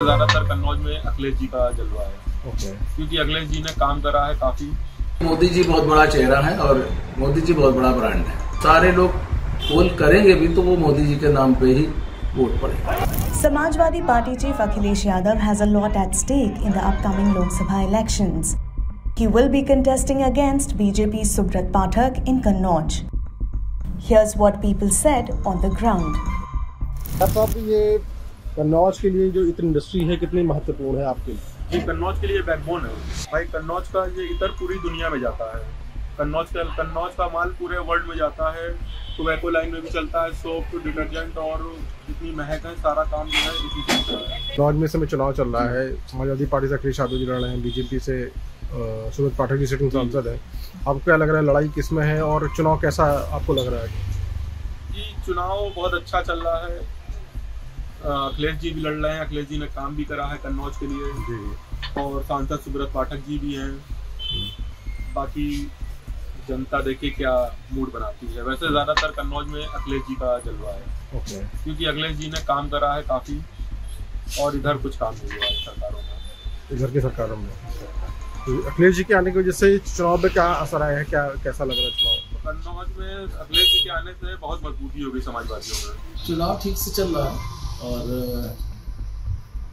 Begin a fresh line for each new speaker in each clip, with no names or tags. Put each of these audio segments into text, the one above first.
ज़्यादातर कन्नौज में अखिलेश जी का जलवा है
okay.
क्योंकि अखिलेश जी ने काम करा है काफ़ी
मोदी जी बहुत बड़ा चेहरा है और मोदी जी बहुत बड़ा ब्रांड है सारे लोग पोल करेंगे भी तो वो मोदी जी के नाम पे ही वोट पड़ेगा
Samajwadi party chief Akhilesh Yadav has a at stake in the upcoming Lok Sabha election He will be contesting against BJP Subrat Pathak in Kannauj. Here's what people said on the ground.
अब ये कन्नौज के लिए जो इतनी industry है कितनी महत्वपूर्ण है आपके लिए?
ये कन्नौज के लिए बैकबोन है भाई कन्नौज का ये इतर पूरी दुनिया में जाता है। कन्नौज का कन्नौज का माल पूरे वर्ल्ड में जाता है। टोबैको लाइन में भी चलता है सोप डिटर्जेंट और जितनी महक है सारा काम जो है इसी से होता है।
कन्नौज में समय चुनाव चल रहा है। समाजवादी पार्टी से अखिलेश यादव जी लड़ रहे हैं बीजेपी से सुब्रत पाठक जी सिटिंग सांसद है। आपको क्या लग रहा है लड़ाई किसमें है और चुनाव कैसा आपको लग रहा है?
जी चुनाव बहुत अच्छा चल रहा है। अखिलेश जी भी लड़ रहे हैं अखिलेश जी ने काम भी करा है कन्नौज के लिए। और सांसद सुब्रत पाठक जी भी हैं। बाकी जनता देखे क्या मूड बनाती है। वैसे ज़्यादातर कन्नौज में अखिलेश जी का जलवा है।
ओके।
क्योंकि अखिलेश जी ने काम करा है काफ़ी और इधर कुछ काम नहीं हुआ है सरकारों में।
इधर की सरकारों में। तो अखिलेश जी के आने की वजह से चुनाव में क्या असर आया है? क्या कैसा लग रहा है चुनाव?
कन्नौज में अखिलेश जी के आने से बहुत मजबूती हो गई समाजवादियों में।
चुनाव ठीक से चल रहा है। और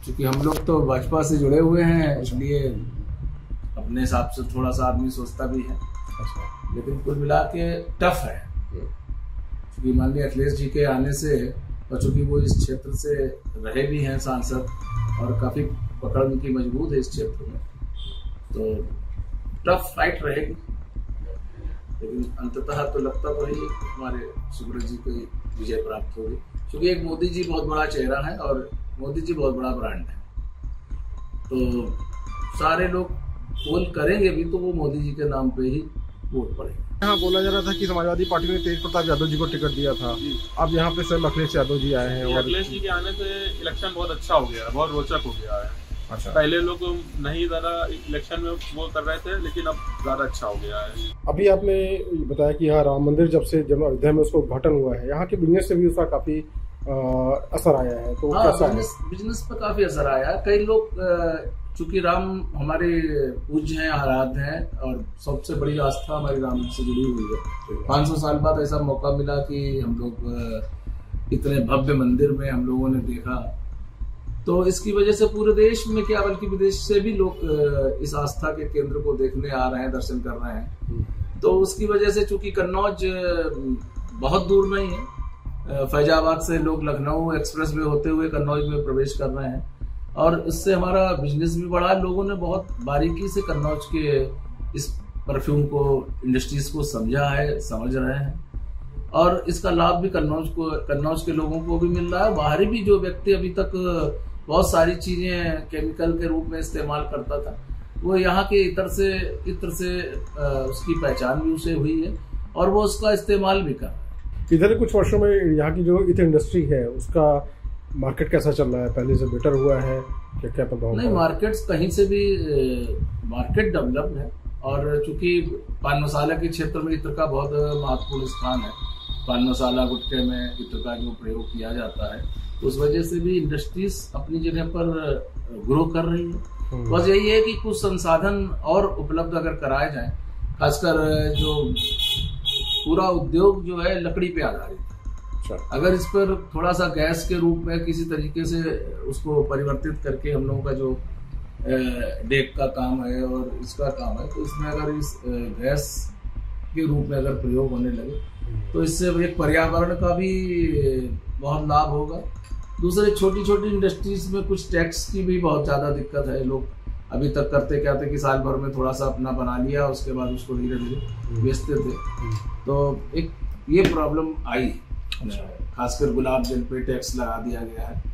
चूँकि हम लोग तो भाजपा से जुड़े हुए हैं इसलिए अपने हिसाब से थोड़ा सा आदमी सोचता भी है।
अच्छा।
लेकिन कुल मिला के टफ है। क्योंकि मान लिया अखिलेश जी के आने से और चूँकि वो इस क्षेत्र से रहे भी हैं सांसद और काफ़ी पकड़ उनकी मज़बूत है इस क्षेत्र में तो टफ फाइट रहेगी। लेकिन अंततः तो लगता वही हमारे सुब्रत जी को ही विजय प्राप्त होगी। क्योंकि एक मोदी जी बहुत बड़ा चेहरा है और मोदी जी बहुत बड़ा ब्रांड है। तो सारे लोग पोल करेंगे भी तो वो मोदी जी के नाम पे ही वोट पड़ेगा।
यहाँ बोला जा रहा था कि समाजवादी पार्टी ने तेज प्रताप यादव जी को टिकट दिया था। अब यहाँ पे स्वयं अखिलेश यादव जी आए हैं
अखिलेश जी के आने से इलेक्शन बहुत अच्छा हो गया है बहुत रोचक हो गया है।
अच्छा।
पहले लोग नहीं ज़्यादा इलेक्शन में वो कर रहे थे लेकिन अब ज़्यादा अच्छा हो गया है।
अभी आपने बताया कि यहाँ राम मंदिर जब से जब अयोध्या में उसका उद्घाटन हुआ है यहाँ के बिज़नेस से भी उसका काफ़ी असर आया है तो
हाँ
कैसा है?
बिज़नेस बिज़नेस पे काफ़ी असर आया। है कई लोग चूँकि राम हमारे पूज्य हैं आराध्य हैं और सबसे बड़ी आस्था हमारी राम से जुड़ी हुई है। पाँच सौ साल बाद ऐसा मौका मिला कि हम लोग इतने भव्य मंदिर में हम लोगों ने देखा। तो इसकी वजह से पूरे देश में क्या बल्कि विदेश से भी लोग इस आस्था के केंद्र को देखने आ रहे हैं दर्शन कर रहे हैं। तो उसकी वजह से चूँकि कन्नौज बहुत दूर नहीं है फैजाबाद से लोग लखनऊ एक्सप्रेस वे होते हुए कन्नौज में प्रवेश कर रहे हैं। और इससे हमारा बिज़नेस भी बढ़ा। लोगों ने बहुत बारीकी से कन्नौज के इस परफ्यूम को इंडस्ट्रीज़ को समझा है, समझ रहे हैं। और इसका लाभ भी कन्नौज को, कन्नौज के लोगों को भी मिल रहा है। बाहरी भी जो व्यक्ति अभी तक बहुत सारी चीज़ें केमिकल के रूप में इस्तेमाल करता था, वो यहाँ के इतर से इतर से उसकी पहचान भी उसे हुई है। और वो उसका इस्तेमाल भी कर
इधर कुछ वर्षों में यहाँ की जो इथर इंडस्ट्री है उसका मार्केट कैसा चल रहा है? पहले से बेटर हुआ है? क्या क्या प्रभाव
नहीं मार्केट्स कहीं से भी मार्केट डेवलप्ड है और चूँकि पान मसाला के क्षेत्र में इत्र का बहुत महत्वपूर्ण स्थान है पान मसाला गुटखे में इत्र का जो प्रयोग किया जाता है तो उस वजह से भी इंडस्ट्रीज़ अपनी जगह पर ग्रो कर रही है।
हम्म।
बस यही है कि कुछ संसाधन और उपलब्ध अगर कराए जाए खासकर जो पूरा उद्योग जो है लकड़ी पे आधारित है।
अच्छा।
अगर इस पर थोड़ा सा गैस के रूप में किसी तरीके से उसको परिवर्तित करके हम लोगों का जो डेक का काम है और इसका काम है तो इसमें अगर इस गैस के रूप में अगर प्रयोग होने लगे तो इससे एक पर्यावरण का भी बहुत लाभ होगा। दूसरे छोटी छोटी इंडस्ट्रीज़ में कुछ टैक्स की भी बहुत ज़्यादा दिक्कत है लोग अभी तक करते क्या थे कि साल भर में थोड़ा सा अपना बना लिया उसके बाद उसको धीरे धीरे बेचते थे। तो एक ये प्रॉब्लम आई। खासकर गुलाब जल पे टैक्स लगा दिया गया है।